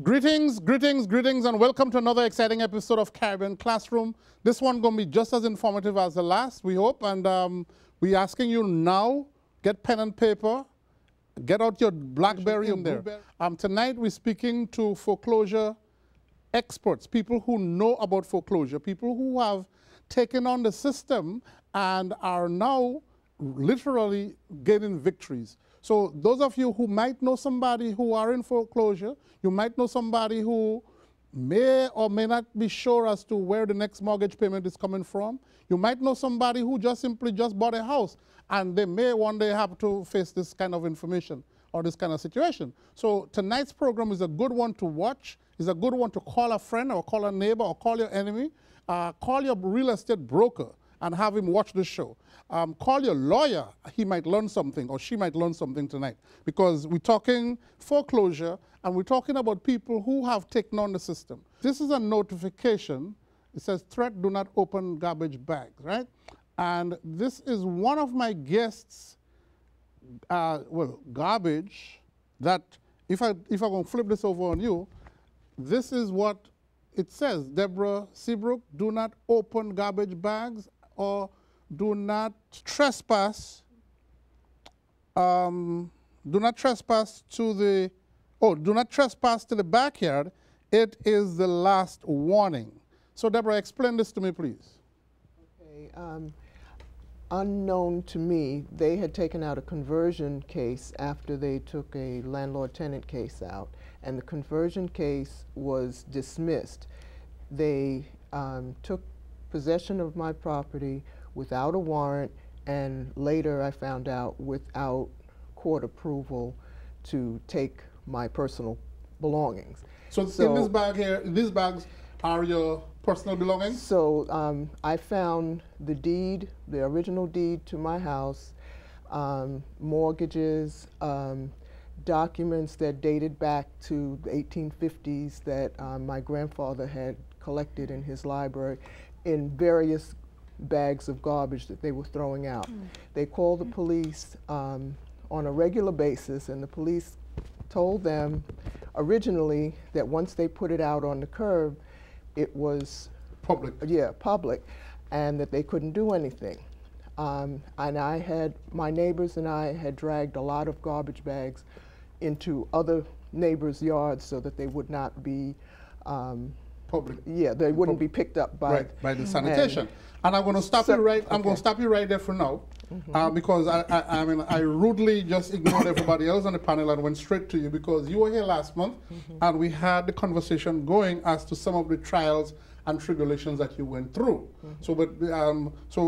Greetings, greetings, greetings, and welcome to another exciting episode of Caribbean Classroom. This one going to be just as informative as the last, we hope. And um, we're asking you now, get pen and paper, get out your BlackBerry in there. Um, tonight we're speaking to foreclosure experts, people who know about foreclosure, people who have taken on the system and are now literally getting victories. So those of you who might know somebody who are in foreclosure, you might know somebody who may or may not be sure as to where the next mortgage payment is coming from. You might know somebody who just simply just bought a house and they may one day have to face this kind of information or this kind of situation. So tonight's program is a good one to watch. It's a good one to call a friend or call a neighbor or call your enemy. Uh, call your real estate broker and have him watch the show. Um, call your lawyer. He might learn something or she might learn something tonight because we're talking foreclosure and we're talking about people who have taken on the system. This is a notification. It says threat do not open garbage bags, right? And this is one of my guests, uh, well, garbage that if I, if going to flip this over on you, this is what it says, Deborah Seabrook, do not open garbage bags or do not trespass, um, do not trespass to the, oh, do not trespass to the backyard. It is the last warning. So Deborah, explain this to me, please. Okay, um, unknown to me, they had taken out a conversion case after they took a landlord-tenant case out, and the conversion case was dismissed. They um, took possession of my property without a warrant, and later I found out without court approval to take my personal belongings. So, in this bag here, these bags are your personal belongings? So um, I found the deed, the original deed to my house, um, mortgages, um, documents that dated back to the 1850s that um, my grandfather had collected in his library in various bags of garbage that they were throwing out. Mm. They called the police um, on a regular basis, and the police told them originally that once they put it out on the curb, it was public. Yeah, public, and that they couldn't do anything. Um, and I had my neighbors and I had dragged a lot of garbage bags into other neighbors' yards so that they would not be um, public. Yeah, they wouldn't be picked up by right, by the sanitation. And, and I'm going to stop so, you right. I'm okay. going to stop you right there for now, mm -hmm. uh, because I, I, I, mean I rudely just ignored everybody else on the panel and went straight to you because you were here last month, mm -hmm. and we had the conversation going as to some of the trials and tribulations that you went through. Mm -hmm. So, but um, so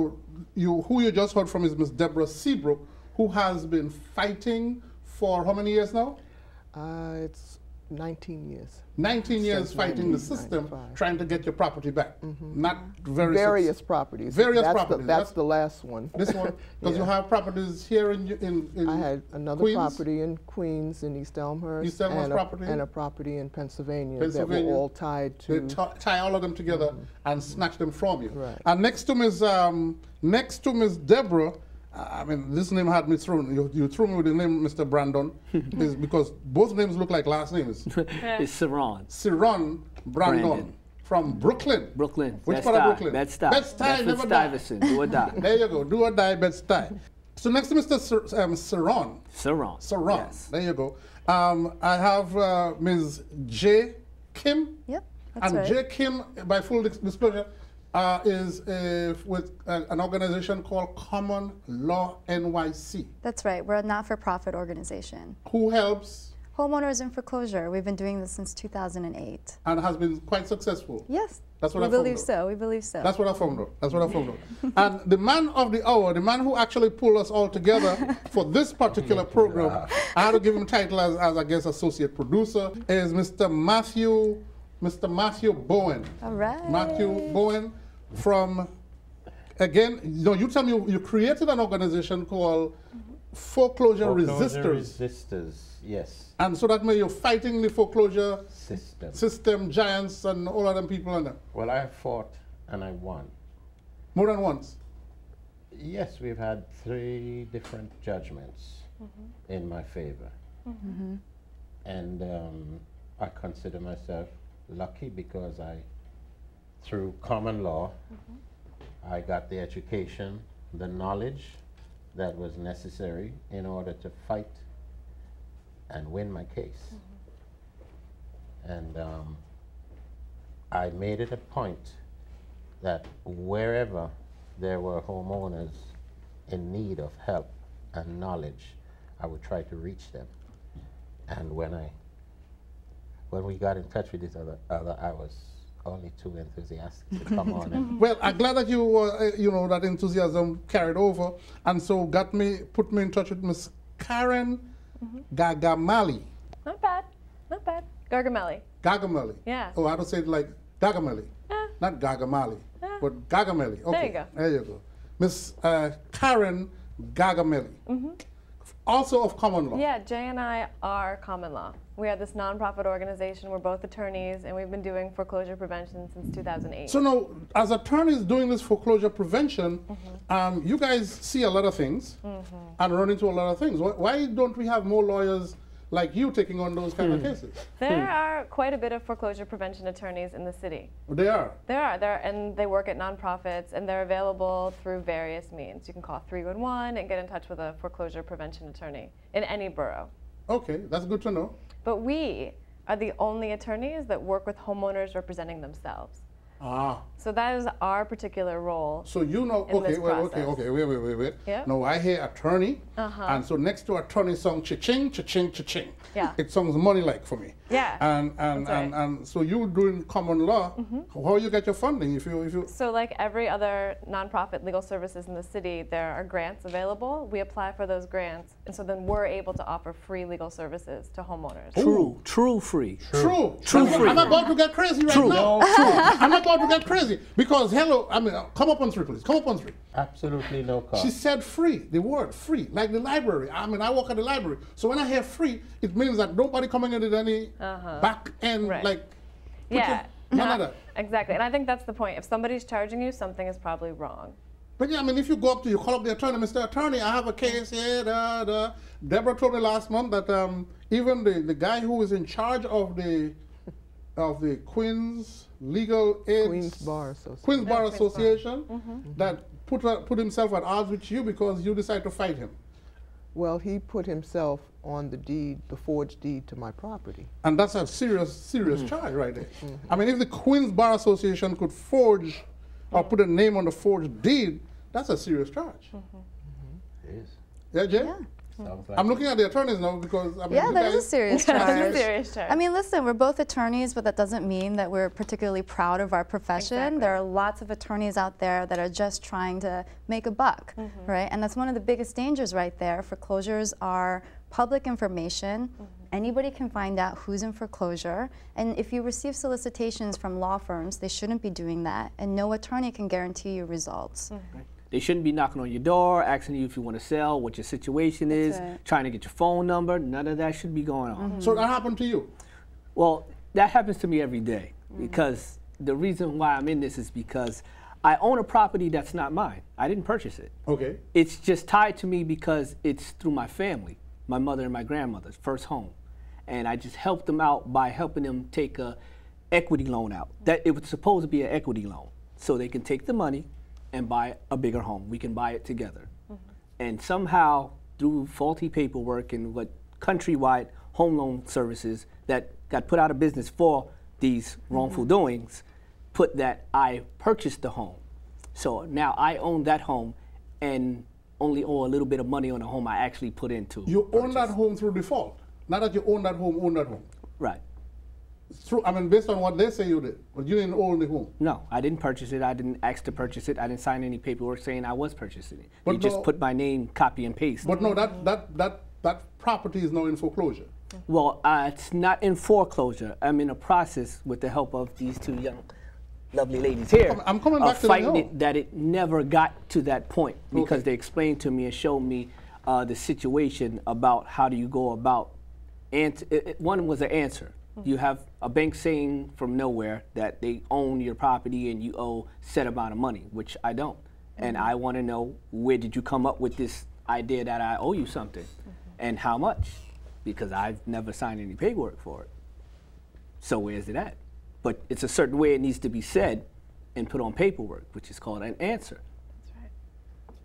you who you just heard from is Miss Deborah Seabrook, who has been fighting for how many years now? Uh, it's 19 years. 19 years fighting the system, trying to get your property back. Mm -hmm. Not very various properties. Various that's properties. The, that's, that's, the last one. This one, because yeah. you have properties here in, in, in I had another Queens? property in Queens in East Elmhurst. East Elmhurst and property, a, and a property in Pennsylvania, Pennsylvania. that were all tied to. They tie all of them together mm -hmm. and snatch them from you. Right. And next to Ms. Um, next to Ms. Deborah I mean, this name had me thrown. You, you threw me with the name Mr. Brandon, is because both names look like last names. it's Saron. Saron Brandon. Brandon. From Brooklyn. Brooklyn. Which part of Brooklyn? Bed-Stuy. Bed-Stuy, Bedford-Stuyvesant. Do or die. there you go. Do or die, Bed-Stuy. So next to Mr. Sir, um, Saron. Saron. Saron. Yes. There you go. Um, I have uh, Ms. J. Kim. Yep. and right. J. Kim, by full disclosure, uh, is uh, with uh, an organization called Common Law NYC. That's right. We're a not-for-profit organization. Who helps? Homeowners in foreclosure. We've been doing this since 2008. And has been quite successful. Yes. That's what we I believe out. so. We believe so. That's what I found out. That's what I found out. and the man of the hour, the man who actually pulled us all together for this particular program, I had to give him title as, as I guess associate producer, is Mr. Matthew, Mr. Matthew Bowen. All right. Matthew Bowen from, again, you know, you tell me you, you created an organization called Foreclosure, foreclosure Resisters. Resisters, yes. And so that means you're fighting the foreclosure system, system giants and all of them people and them. Well, I fought and I won. More than once? Yes, we've had three different judgments mm -hmm. in my favor. Mm -hmm. And um, I consider myself lucky because I, through common law, I got the education, the knowledge that was necessary in order to fight and win my case. And um, I made it a point that wherever there were homeowners in need of help and knowledge, I would try to reach them. And when I, when we got in touch with each other, other I was only too enthusiastic to come on and Well, I'm glad that you were, uh, you know, that enthusiasm carried over, and so got me, put me in touch with Miss Karen Gagamali. Not bad. Not bad. Gargamel. Gagamali. Yeah. Oh, I don't say it like Gagamali. Yeah. Not Gagamali, but Gagameli. Okay. There you go. There you go. Miss uh, Karen Gagameli. Also of common law. Yeah, Jay and I are common law. We are this nonprofit organization. We're both attorneys, and we've been doing foreclosure prevention since 2008. So now, as attorneys doing this foreclosure prevention, Mm-hmm. um, you guys see a lot of things and run into a lot of things. Why, why don't we have more lawyers like you taking on those kind of hmm. cases? there hmm. are quite a bit of foreclosure prevention attorneys in the city. Oh, they are. There are there, and they work at nonprofits, and they're available through various means. You can call 311 and get in touch with a foreclosure prevention attorney in any borough. Okay, that's good to know. But we are the only attorneys that work with homeowners representing themselves. Ah, So that is our particular role. so you know, In okay, this well, okay, okay, wait, wait, wait, wait. Yeah. No, I hear attorney, Uh-huh. and so next to attorney song cha-ching, cha-ching, cha-ching. Yeah. It sounds money-like for me. Yeah, And and, right. and and so you doing common law, how you get your funding if you if you So like every other nonprofit legal services in the city, there are grants available. We apply for those grants, and so then we're able to offer free legal services to homeowners. True, true free. True. True I'm, free. I'm about to get crazy right True. now. True. I'm about to get crazy because hello. I mean, come up on three, please. Come up on three. absolutely no cost. She said free. The word free, like the library. I mean, I work at the library, so when I hear free, it means that nobody coming in with any back end Right. like. Yeah. None of that. Exactly, and I think that's the point. If somebody's charging you, something is probably wrong. But yeah, I mean, if you go up to you call up the attorney, Mr. Attorney, I have a case here. Da, da. Deborah told me last month that um, even the, the guy who is in charge of the of the Queens Legal Aid Queens Bar Association. Queens Bar Queens Bar. Association mm-hmm. that put uh, put himself at odds with you because you decided to fight him, Well, he put himself on the deed, the forged deed to my property. and that's a serious serious mm-hmm. charge right there. I mean, if the Queens Bar Association could forge or put a name on the forged deed, that's a serious charge. It is. Yeah, Jay. Yeah. Sounds like I'm looking at the attorneys now because I mean, Yeah, you that is a serious charge. serious charge. I mean, listen, we're both attorneys, but that doesn't mean that we're particularly proud of our profession. Exactly. There are lots of attorneys out there that are just trying to make a buck, Mm-hmm. right? And that's one of the biggest dangers right there. Foreclosures are public information. Mm-hmm. Anybody can find out who's in foreclosure. And if you receive solicitations from law firms, they shouldn't be doing that. And no attorney can guarantee you results. Mm-hmm. They shouldn't be knocking on your door, asking you if you want to sell, what your situation is, right. trying to get your phone number. None of that should be going on. Mm-hmm. So that happened to you. Well, that happens to me every day mm. because the reason why I'm in this is because I own a property that's not mine. I didn't purchase it. Okay. It's just tied to me because it's through my family, my mother and my grandmother's first home. And I just helped them out by helping them take a equity loan out. That it was supposed to be an equity loan. So they can take the money and buy a bigger home. We can buy it together. And somehow through faulty paperwork and what countrywide home loan services that got put out of business for these wrongful mm-hmm. doings put that I purchased the home. So now I own that home and only owe a little bit of money on the home I actually put into. You own that home through default. Not that you own that home, own that home. Right. Through, I mean, based on what they say you did, but you didn't own the home. No, I didn't purchase it. I didn't ask to purchase it. I didn't sign any paperwork saying I was purchasing it. But they just put my name, copy and paste. But no, that that that that property is now in foreclosure. Well, uh, it's not in foreclosure. I'm in a process with the help of these two young, lovely ladies here. I'm- coming back to the fighting it that it never got to that point because Okay. they explained to me and showed me uh, the situation about how do you go about. And one was an answer. You have a bank saying from nowhere that they own your property and you owe set amount of money, which I don't. And mm-hmm. I want to know where did you come up with this idea that I owe you something, mm-hmm. and how much? Because I've never signed any paperwork for it. So where's it at? But it's a certain way it needs to be said and put on paperwork, which is called an answer. That's right.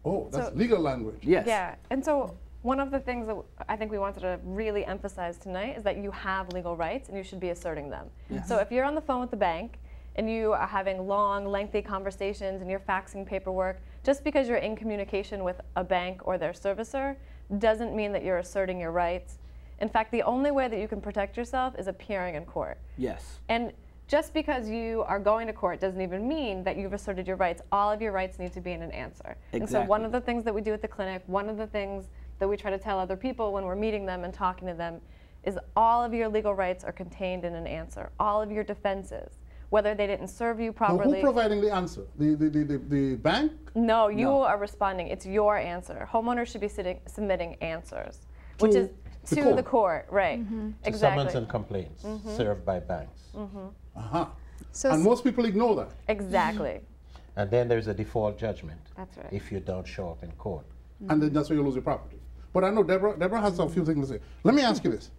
Oh, that's So- legal language. Yes. Yeah, and so one of the things that I think we wanted to really emphasize tonight is that you have legal rights and you should be asserting them. So if you're on the phone with the bank and you are having long, lengthy conversations and you're faxing paperwork, just because you're in communication with a bank or their servicer doesn't mean that you're asserting your rights. In fact, the only way that you can protect yourself is appearing in court. Yes. And just because you are going to court doesn't even mean that you've asserted your rights. All of your rights need to be in an answer. And so one of the things that we do at the clinic, one of the things that we try to tell other people when we're meeting them and talking to them is all of your legal rights are contained in an answer. All of your defenses, whether they didn't serve you Now, who providing the answer? The, the, the, the, the bank? no, you No. are responding. It's your answer. Homeowners should be sitting, submitting answers, which To is the to court. the court, right? To Exactly. summons and complaints served by banks. Uh-huh. So And most people ignore that. Exactly. And then there's a default judgment That's right. if you don't show up in court. and then that's where you lose your property. But I know Deborah, Deborah has a few things to say. Let me ask you this.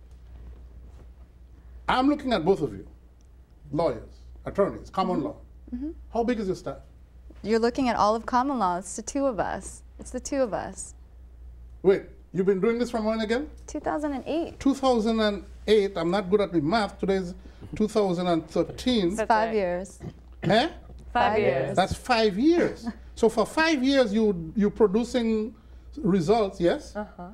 I'm looking at both of you, lawyers, attorneys, common law. How big is your staff? you're looking at all of common law. It's the two of us. It's the two of us. Wait, you've been doing this from when again? 2008. 2008. I'm not good at the math. Today's 2013. That's Five right. years. eh? Five, Five years. years. That's five years. so for five years, you you're producing results, yes? Uh-huh.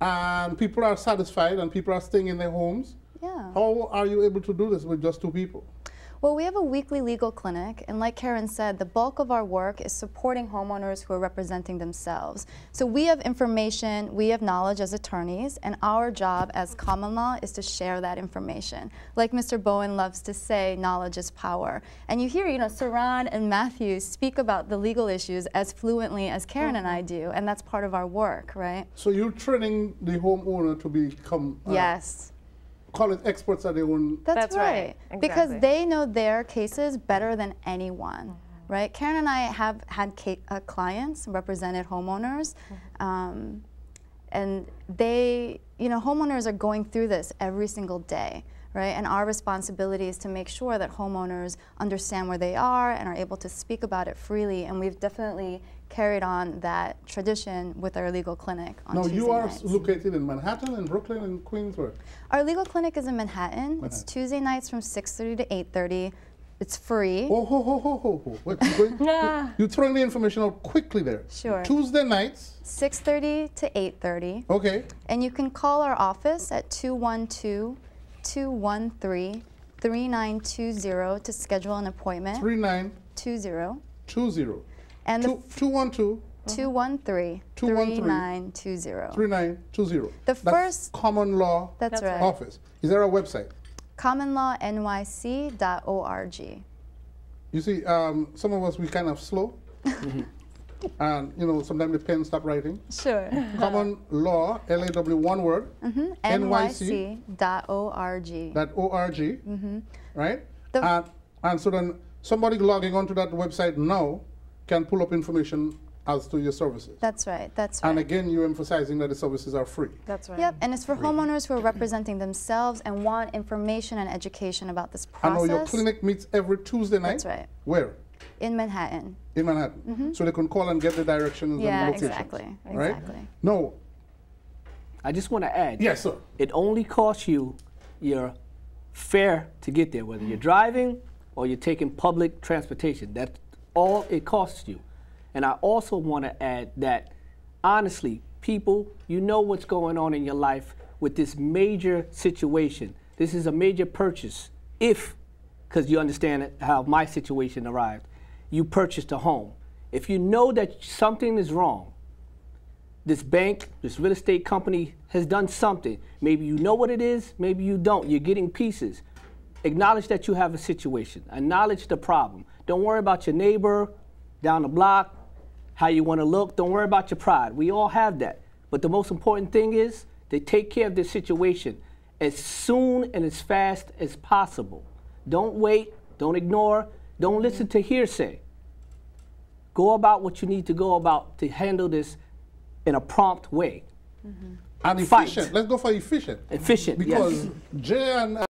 And people are satisfied, and people are staying in their homes. Yeah. How are you able to do this with just two people? Well, we have a weekly legal clinic, and like Karen said, the bulk of our work is supporting homeowners who are representing themselves. So we have information, we have knowledge as attorneys, and our job as common law is to share that information. Like Mr. Bowen loves to say, knowledge is power. And you hear, you know, Saran and Matthew speak about the legal issues as fluently as Karen and I do, and that's part of our work, right? So you're training the homeowner to become uh, yes. Call it experts at their own. That's, That's right. right. Because they know their cases better than anyone, Mm-hmm. right? Karen and I have had ca- uh, clients, represented homeowners, Mm-hmm. um, and they, you know, homeowners are going through this every single day, right? And our responsibility is to make sure that homeowners understand where they are and are able to speak about it freely. And we've definitely carried on that tradition with our legal clinic on Now Tuesday you are nights. located in Manhattan, and Brooklyn, and Queensway. Our legal clinic is in Manhattan. It's Tuesday nights from 6:30 to 8:30. It's free. Oh, ho, ho, ho, ho, ho. Wait, you're, going, you- you're throwing the information out quickly there. Sure. Tuesday nights, 6:30 to 8:30. okay. And you can call our office at 212-213-3920 to schedule an appointment. 3920. 20. And the Two- 212 213 uh-huh. 3920. 3920. The That's first- common law That's, That's right. office. Is there a website? commonlawnyc.org. You see, um, some of us, we kind of slow. Mm-hmm. and, you know, sometimes the pen stop writing. Sure. Common law, L-A-W, one word, mm-hmm. NYC. nyc.org. that org, mm-hmm. right? The- and, and so then somebody logging onto that website now can pull up information as to your services. That's right. That's right. and again, you're emphasizing that the services are free. That's right. Yep, and it's for homeowners who are representing themselves and want information and education about this process. I know your clinic meets every Tuesday night. That's right. Where? In Manhattan. In Manhattan. Mm-hmm. So they can call and get the directions Yeah, and locations. exactly. Right? Exactly. No. I just want to add. Yes, sir. It only costs you your fare to get there, whether you're driving or you're taking public transportation. That's all it costs you. And I also want to add that, honestly, people, you know what's going on in your life with this major situation. This is a major purchase. If, because you understand how my situation arrived, you purchased a home. If you know that something is wrong, this bank, this real estate company has done something. Maybe you know what it is, maybe you don't. You're getting pieces. Acknowledge that you have a situation. Acknowledge the problem. Don't worry about your neighbor down the block, how you want to look. Don't worry about your pride. We all have that. But the most important thing is they take care of this situation as soon and as fast as possible. Don't wait, don't ignore, don't listen to hearsay go about what you need to go about to handle this in a prompt way. And Fight. efficient. Let's go for efficient. Efficient, yes. Because Jay and